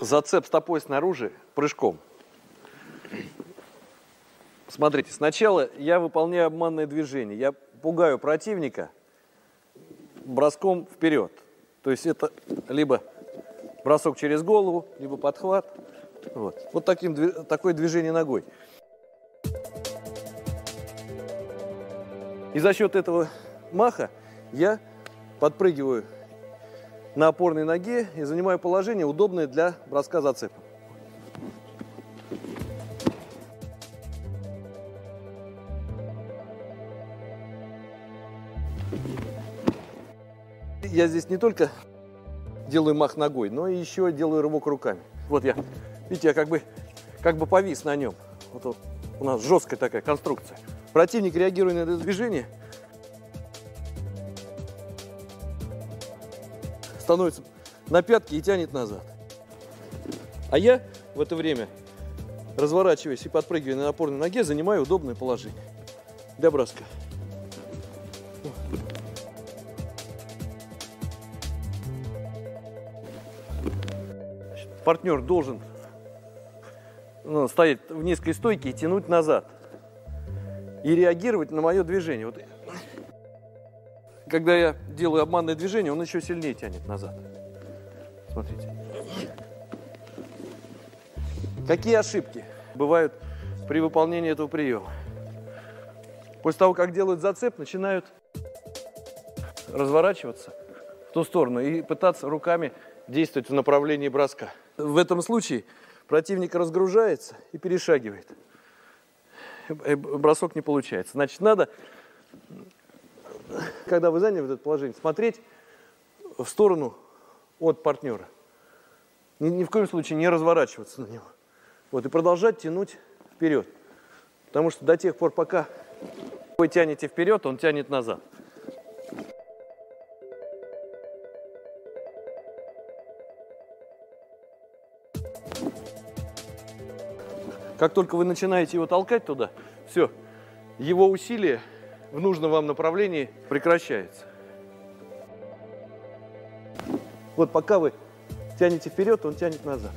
Зацеп стопой снаружи прыжком. Смотрите, сначала я выполняю обманное движение. Я пугаю противника броском вперед. То есть это либо бросок через голову, либо подхват. Вот, вот таким, такое движение ногой. И за счет этого маха я подпрыгиваю на опорной ноге и занимаю положение, удобное для броска зацепом. Я здесь не только делаю мах ногой, но и еще делаю рывок руками. Вот я, видите, я как бы, как бы повис на нем. Вот, вот у нас жесткая такая конструкция. Противник, реагируя на это движение, становится на пятки и тянет назад. А я в это время, разворачиваясь и подпрыгивая на опорной ноге, занимаю удобное положение для броска. Партнер должен ну, стоять в низкой стойке и тянуть назад. И реагировать на мое движение. Вот, когда я делаю обманное движение, он еще сильнее тянет назад. Смотрите. Какие ошибки бывают при выполнении этого приема? После того, как делают зацеп, начинают разворачиваться в ту сторону и пытаться руками действовать в направлении броска. В этом случае противник разгружается и перешагивает. И Бросок не получается. Значит, надо, когда вы заняли вот это положение, смотреть в сторону от партнера. Ни, ни в коем случае не разворачиваться на него. Вот, и продолжать тянуть вперед. Потому что до тех пор, пока вы тянете вперед, он тянет назад. Как только вы начинаете его толкать туда, все, его усилие в нужном вам направлении прекращается. Вот пока вы тянете вперед, он тянет назад.